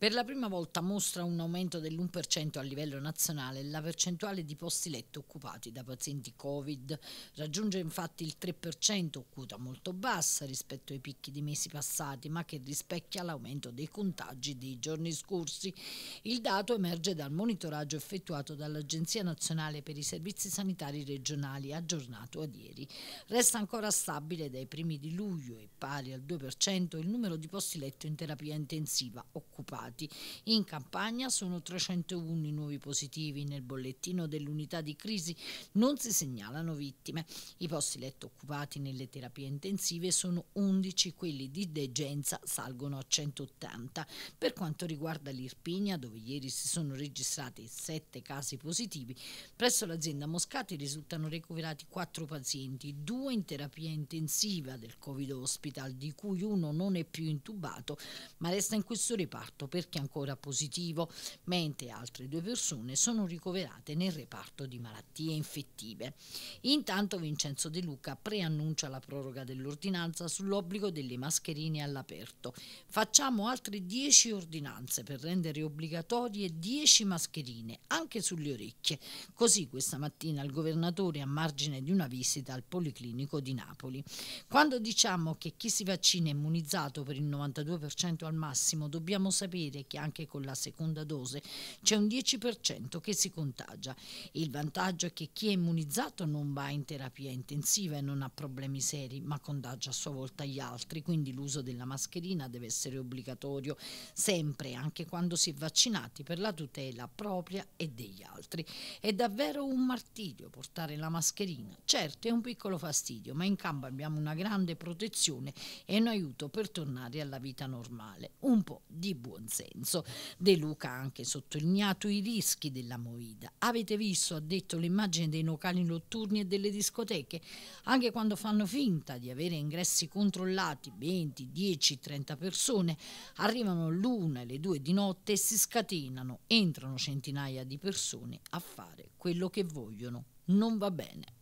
Per la prima volta mostra un aumento dell'1% a livello nazionale la percentuale di posti letto occupati da pazienti Covid. Raggiunge infatti il 3%, quota molto bassa rispetto ai picchi di mesi passati, ma che rispecchia l'aumento dei contagi dei giorni scorsi. Il dato emerge dal monitoraggio effettuato dall'Agenzia Nazionale per i Servizi Sanitari Regionali aggiornato ad ieri. Resta ancora stabile dai primi di luglio e pari al 2% il numero di posti letto in terapia intensiva occupati occupati. In campagna sono 301 i nuovi positivi, nel bollettino dell'unità di crisi non si segnalano vittime. I posti letto occupati nelle terapie intensive sono 11, quelli di degenza salgono a 180. Per quanto riguarda l'Irpinia, dove ieri si sono registrati 7 casi positivi, presso l'azienda Moscati risultano recuperati 4 pazienti, 2 in terapia intensiva del Covid Hospital, di cui uno non è più intubato, ma resta in questo reparto per perché ancora positivo, mentre altre due persone sono ricoverate nel reparto di malattie infettive. Intanto Vincenzo De Luca preannuncia la proroga dell'ordinanza sull'obbligo delle mascherine all'aperto. Facciamo altre 10 ordinanze per rendere obbligatorie 10 mascherine anche sulle orecchie. Così questa mattina il governatore a margine di una visita al Policlinico di Napoli. Quando diciamo che chi si vaccina è immunizzato per il 92% al massimo, dobbiamo sapere sapere che anche con la seconda dose c'è un 10% che si contagia. Il vantaggio è che chi è immunizzato non va in terapia intensiva e non ha problemi seri, ma contagia a sua volta gli altri, quindi l'uso della mascherina deve essere obbligatorio sempre, anche quando si è vaccinati, per la tutela propria e degli altri. È davvero un martirio portare la mascherina. Certo, è un piccolo fastidio, ma in campo abbiamo una grande protezione e un aiuto per tornare alla vita normale. Un po' di buon senso. De Luca ha anche sottolineato i rischi della movida. Avete visto, ha detto, l'immagine dei locali notturni e delle discoteche? Anche quando fanno finta di avere ingressi controllati, 20, 10, 30 persone, arrivano l'una e le due di notte e si scatenano, entrano centinaia di persone a fare quello che vogliono. Non va bene.